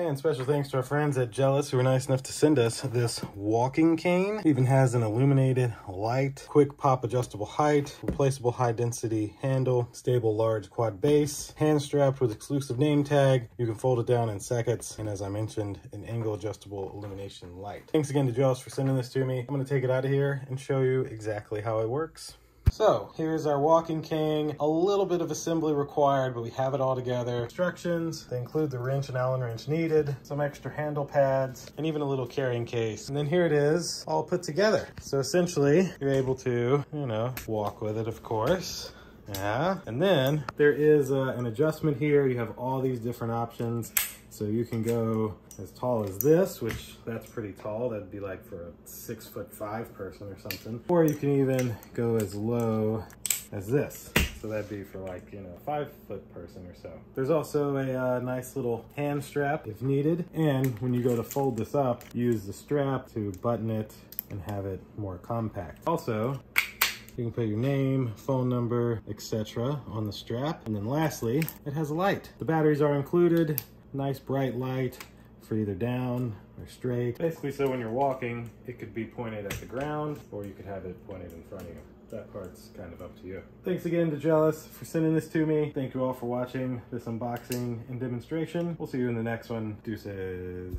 And special thanks to our friends at Jellas who were nice enough to send us this walking cane. It even has an illuminated light, quick pop adjustable height, replaceable high density handle, stable large quad base, hand strapped with exclusive name tag. You can fold it down in seconds. And as I mentioned, an angle adjustable illumination light. Thanks again to Jellas for sending this to me. I'm gonna take it out of here and show you exactly how it works. So here's our walking king, A little bit of assembly required, but we have it all together. Instructions, they include the wrench and Allen wrench needed, some extra handle pads, and even a little carrying case. And then here it is, all put together. So essentially, you're able to, you know, walk with it, of course. Yeah, and then there is uh, an adjustment here. You have all these different options. So you can go as tall as this, which that's pretty tall. That'd be like for a six foot five person or something. Or you can even go as low as this. So that'd be for like, you know, five foot person or so. There's also a uh, nice little hand strap if needed. And when you go to fold this up, use the strap to button it and have it more compact. Also, you can put your name, phone number, etc. on the strap. And then lastly, it has a light. The batteries are included nice bright light for either down or straight. Basically, so when you're walking, it could be pointed at the ground or you could have it pointed in front of you. That part's kind of up to you. Thanks again to Jellas for sending this to me. Thank you all for watching this unboxing and demonstration. We'll see you in the next one. Deuces.